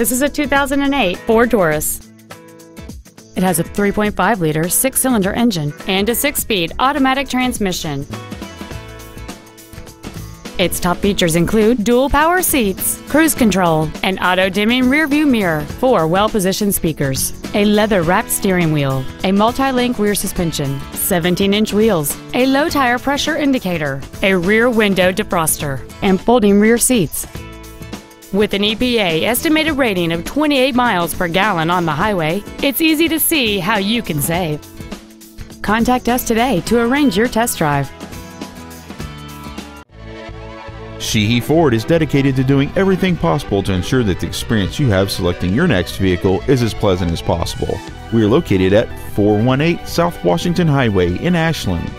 This is a 2008 Ford Taurus. It has a 3.5 liter six cylinder engine and a six speed automatic transmission. Its top features include dual power seats, cruise control, an auto dimming rearview mirror, four well positioned speakers, a leather wrapped steering wheel, a multi link rear suspension, 17 inch wheels, a low tire pressure indicator, a rear window defroster, and folding rear seats. With an EPA estimated rating of 28 miles per gallon on the highway, it's easy to see how you can save. Contact us today to arrange your test drive. Sheehy Ford is dedicated to doing everything possible to ensure that the experience you have selecting your next vehicle is as pleasant as possible. We are located at 418 South Washington Highway in Ashland.